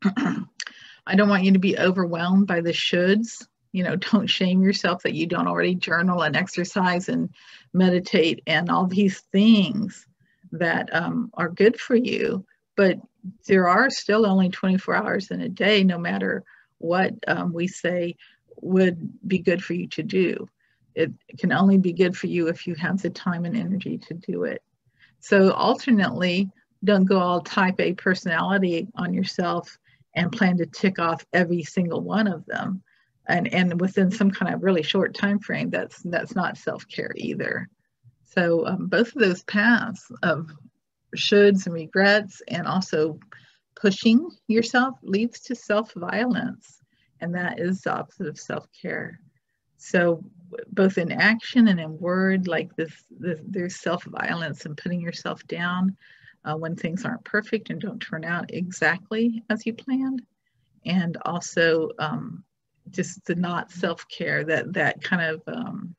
I don't want you to be overwhelmed by the shoulds you know don't shame yourself that you don't already journal and exercise and meditate and all these things that um, are good for you. But there are still only 24 hours in a day no matter what um, we say would be good for you to do. It can only be good for you if you have the time and energy to do it. So alternately don't go all type a personality on yourself and plan to tick off every single one of them and and within some kind of really short time frame that's that's not self-care either. So um, both of those paths of shoulds and regrets and also pushing yourself leads to self-violence and that is the opposite of self-care. So both in action and in word like this, this there's self-violence and putting yourself down uh, when things aren't perfect and don't turn out exactly as you planned. And also um, just the not self-care that that kind of um,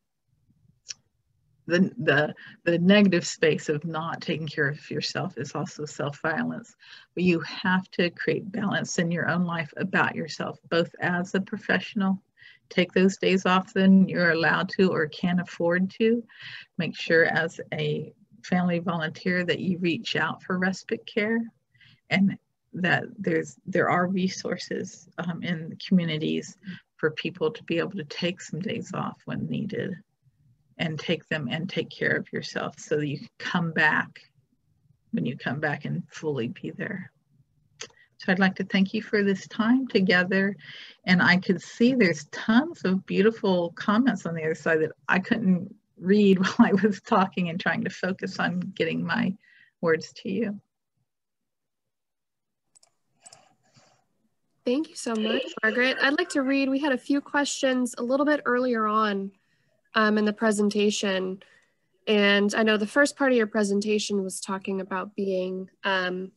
the, the the negative space of not taking care of yourself is also self-violence. But you have to create balance in your own life about yourself both as a professional. Take those days off then you're allowed to or can afford to. Make sure as a family volunteer that you reach out for respite care and that there's there are resources um, in communities for people to be able to take some days off when needed and take them and take care of yourself so that you can come back when you come back and fully be there. So I'd like to thank you for this time together. And I could see there's tons of beautiful comments on the other side that I couldn't read while I was talking and trying to focus on getting my words to you. Thank you so much, Margaret. I'd like to read, we had a few questions a little bit earlier on um, in the presentation. And I know the first part of your presentation was talking about being, um,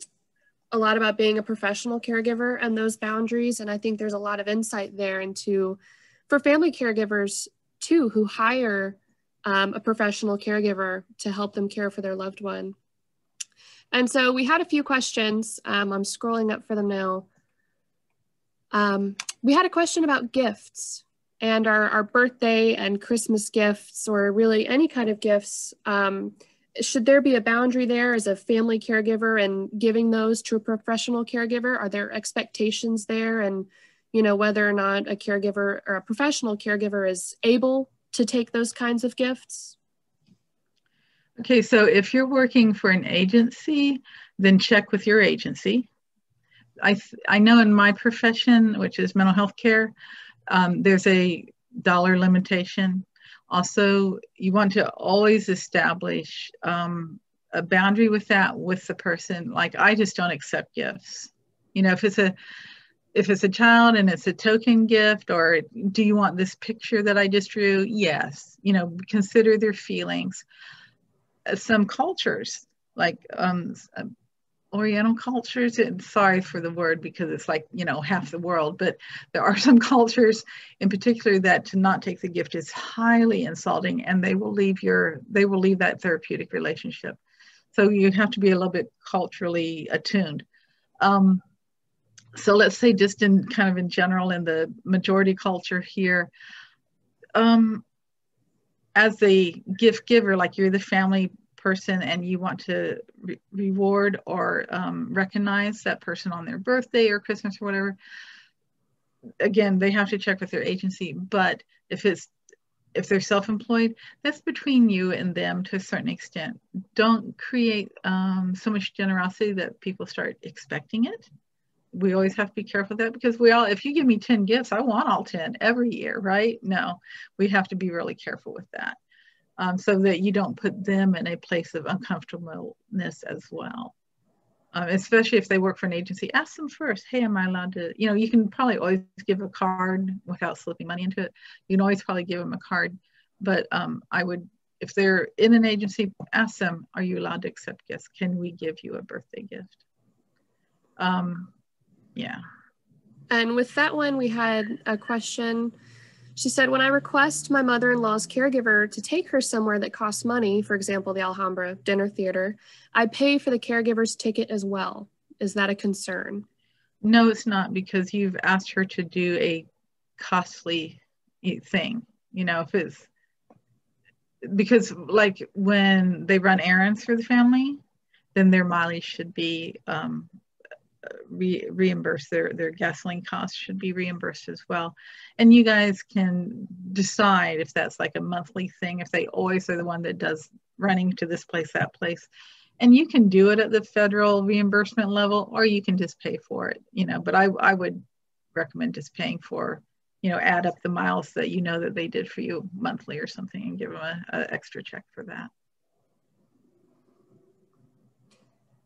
a lot about being a professional caregiver and those boundaries. And I think there's a lot of insight there into, for family caregivers too, who hire um, a professional caregiver to help them care for their loved one. And so we had a few questions. Um, I'm scrolling up for them now. Um, we had a question about gifts and our, our birthday and Christmas gifts, or really any kind of gifts. Um, should there be a boundary there as a family caregiver and giving those to a professional caregiver? Are there expectations there? And, you know, whether or not a caregiver or a professional caregiver is able to take those kinds of gifts? Okay, so if you're working for an agency, then check with your agency I, I know in my profession, which is mental health care, um, there's a dollar limitation. Also, you want to always establish um, a boundary with that with the person. Like I just don't accept gifts. You know, if it's a if it's a child and it's a token gift or do you want this picture that I just drew? Yes. You know, consider their feelings. Some cultures like um, Oriental cultures, and sorry for the word because it's like, you know, half the world, but there are some cultures in particular that to not take the gift is highly insulting and they will leave your, they will leave that therapeutic relationship. So you have to be a little bit culturally attuned. Um, so let's say just in kind of in general in the majority culture here, um, as a gift giver, like you're the family person and you want to re reward or um, recognize that person on their birthday or Christmas or whatever, again, they have to check with their agency. But if it's if they're self-employed, that's between you and them to a certain extent. Don't create um, so much generosity that people start expecting it. We always have to be careful of that because we all, if you give me 10 gifts, I want all 10 every year, right? No, we have to be really careful with that um, so that you don't put them in a place of uncomfortableness as well. Um, especially if they work for an agency, ask them first, hey, am I allowed to, you know, you can probably always give a card without slipping money into it. You can always probably give them a card, but um, I would, if they're in an agency, ask them, are you allowed to accept gifts? Can we give you a birthday gift? Um, yeah. And with that one, we had a question she said, When I request my mother in law's caregiver to take her somewhere that costs money, for example, the Alhambra dinner theater, I pay for the caregiver's ticket as well. Is that a concern? No, it's not because you've asked her to do a costly thing. You know, if it's because, like, when they run errands for the family, then their mileage should be um, re- reimbursed their their gasoline costs should be reimbursed as well. And you guys can decide if that's like a monthly thing if they always are the one that does running to this place that place. And you can do it at the federal reimbursement level or you can just pay for it you know but i, I would recommend just paying for you know add up the miles that you know that they did for you monthly or something and give them a, a extra check for that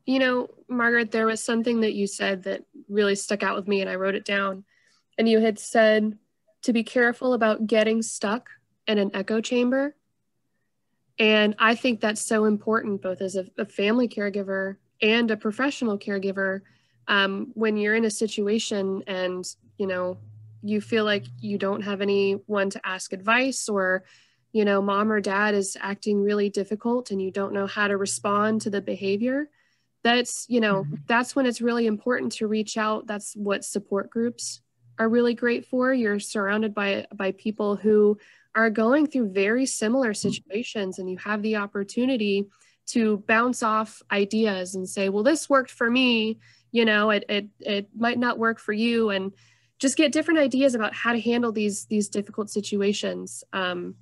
You know, Margaret, there was something that you said that really stuck out with me, and I wrote it down. And you had said to be careful about getting stuck in an echo chamber. And I think that's so important, both as a, a family caregiver and a professional caregiver. Um, when you're in a situation and, you know, you feel like you don't have anyone to ask advice or you know mom or dad is acting really difficult and you don't know how to respond to the behavior that's you know mm-hmm. that's when it's really important to reach out that's what support groups are really great for you're surrounded by by people who are going through very similar mm-hmm. situations and you have the opportunity to bounce off ideas and say well this worked for me you know it it, it might not work for you and just get different ideas about how to handle these these difficult situations um,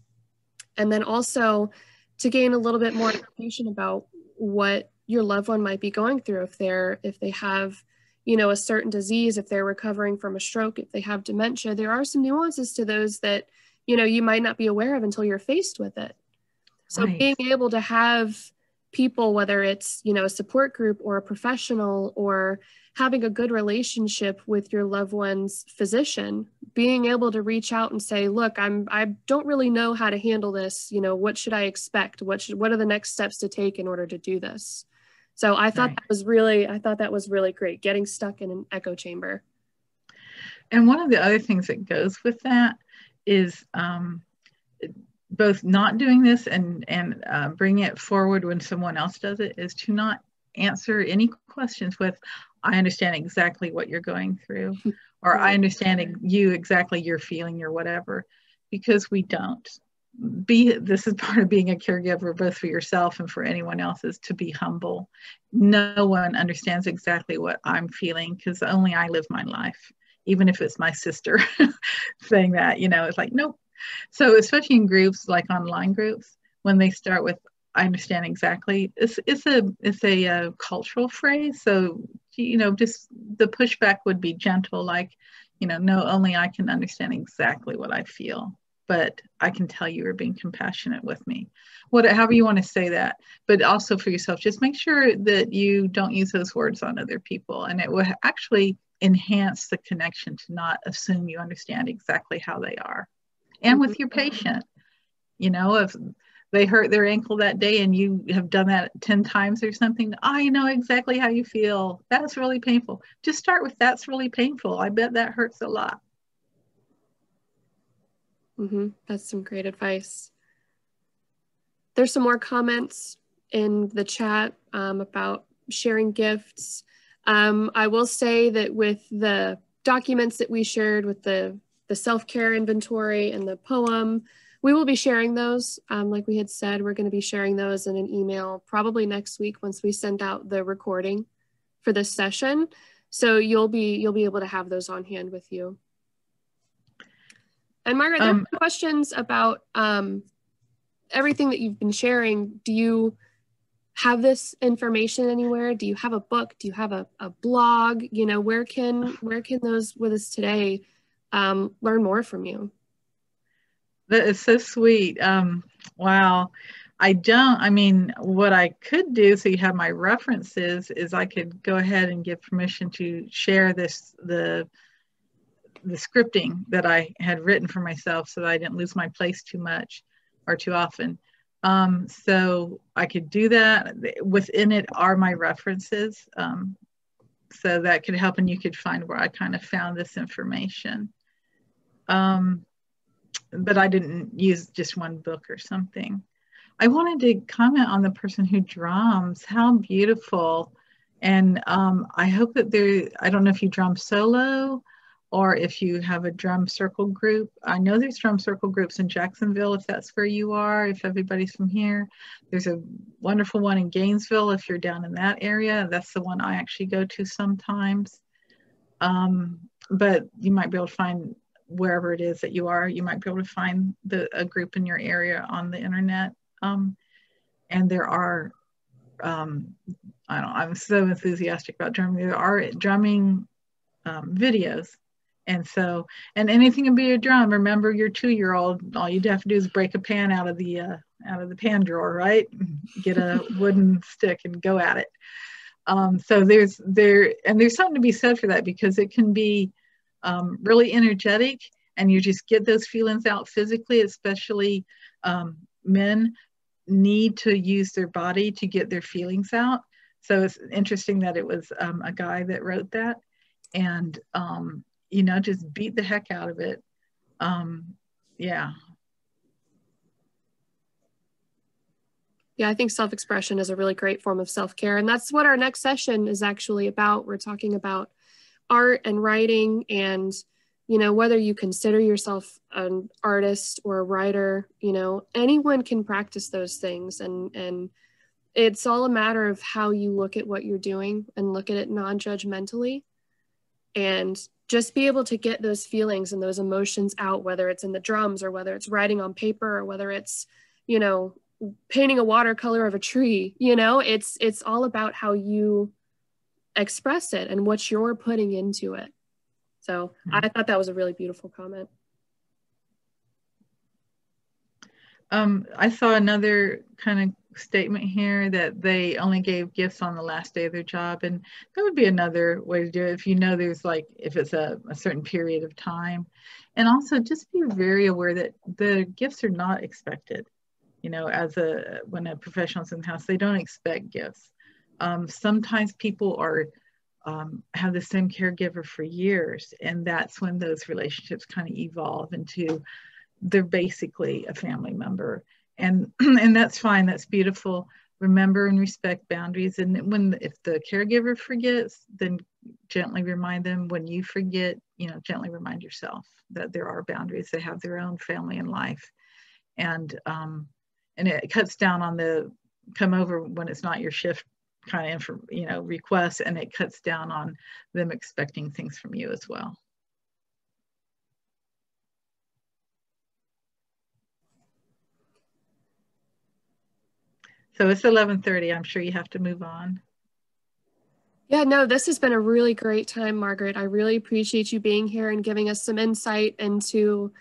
and then also to gain a little bit more information about what your loved one might be going through if they're if they have you know a certain disease if they're recovering from a stroke if they have dementia there are some nuances to those that you know you might not be aware of until you're faced with it. So right. being able to have people whether it's you know a support group or a professional or having a good relationship with your loved one's physician being able to reach out and say look i'm i don't really know how to handle this. You know what should i expect? What should what are the next steps to take in order to do this so I thought right. that was really, I thought that was really great, getting stuck in an echo chamber. And one of the other things that goes with that is um, both not doing this and and uh, bringing it forward when someone else does it is to not answer any questions with, "I understand exactly what you're going through," or "I understand you exactly your feeling or whatever," because we don't be this is part of being a caregiver both for yourself and for anyone else is to be humble. No one understands exactly what i'm feeling because only i live my life even if it's my sister saying that you know it's like nope. So especially in groups like online groups when they start with i understand exactly it's, it's a it's a, a uh, cultural phrase. So you know, just the pushback would be gentle, like, you know, no, only I can understand exactly what I feel, but I can tell you are being compassionate with me. What, however you want to say that, but also for yourself, just make sure that you don't use those words on other people, and it will actually enhance the connection to not assume you understand exactly how they are, and with mm-hmm. your patient. You know, if they hurt their ankle that day and you have done that 10 times or something, I know exactly how you feel. That's really painful. Just start with that's really painful. I bet that hurts a lot. Mm-hmm. That's some great advice. There's some more comments in the chat um, about sharing gifts. Um, I will say that with the documents that we shared with the, the self-care inventory and the poem, we will be sharing those. Um, like we had said, we're going to be sharing those in an email probably next week once we send out the recording for this session. So you'll be you'll be able to have those on hand with you. And Margaret, there um, are questions about um, everything that you've been sharing. Do you have this information anywhere? Do you have a book? Do you have a, a blog? You know, where can where can those with us today um, learn more from you? That is so sweet. Um, wow. I don't, I mean, what I could do, so you have my references, is I could go ahead and give permission to share this, the, the scripting that I had written for myself so that I didn't lose my place too much or too often. Um, so I could do that. Within it are my references. Um, so that could help and you could find where I kind of found this information. Um, but I didn't use just one book or something. I wanted to comment on the person who drums. How beautiful. And um, I hope that there, I don't know if you drum solo or if you have a drum circle group. I know there's drum circle groups in Jacksonville if that's where you are, if everybody's from here. There's a wonderful one in Gainesville if you're down in that area. That's the one I actually go to sometimes. Um, but you might be able to find wherever it is that you are, you might be able to find the, a group in your area on the internet. Um, and there are, um, I don't, I'm so enthusiastic about drumming. There are drumming um, videos. And so, and anything can be a drum. Remember your two-year-old, all you'd have to do is break a pan out of the, uh, out of the pan drawer, right? Get a wooden stick and go at it. Um, so there's there, and there's something to be said for that because it can be, um, really energetic and you just get those feelings out physically, especially um, men need to use their body to get their feelings out. So it's interesting that it was um, a guy that wrote that and, um, you know, just beat the heck out of it. Um, yeah. Yeah, I think self expression is a really great form of self care. And that's what our next session is actually about. We're talking about art and writing and you know whether you consider yourself an artist or a writer you know anyone can practice those things and and it's all a matter of how you look at what you're doing and look at it non-judgmentally and just be able to get those feelings and those emotions out whether it's in the drums or whether it's writing on paper or whether it's you know painting a watercolor of a tree you know it's it's all about how you express it and what you're putting into it. So mm-hmm. I thought that was a really beautiful comment. Um, I saw another kind of statement here that they only gave gifts on the last day of their job. And that would be another way to do it if you know there's like, if it's a, a certain period of time. And also just be very aware that the gifts are not expected. You know, as a, when a professional's in the house, they don't expect gifts. Um, sometimes people are um, have the same caregiver for years, and that's when those relationships kind of evolve into they're basically a family member, and and that's fine. That's beautiful. Remember and respect boundaries, and when if the caregiver forgets, then gently remind them. When you forget, you know, gently remind yourself that there are boundaries. They have their own family and life, and um, and it cuts down on the come over when it's not your shift kind of you know requests and it cuts down on them expecting things from you as well so it's 11:30 I'm sure you have to move on Yeah, no, this has been a really great time, Margaret. I really appreciate you being here and giving us some insight into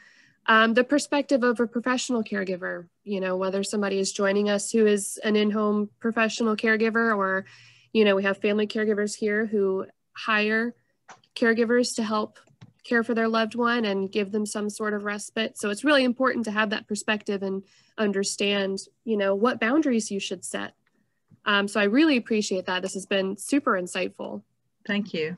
um, the perspective of a professional caregiver. You know, whether somebody is joining us who is an in home professional caregiver, or, you know, we have family caregivers here who hire caregivers to help care for their loved one and give them some sort of respite. So it's really important to have that perspective and understand, you know, what boundaries you should set. Um, so I really appreciate that. This has been super insightful. Thank you.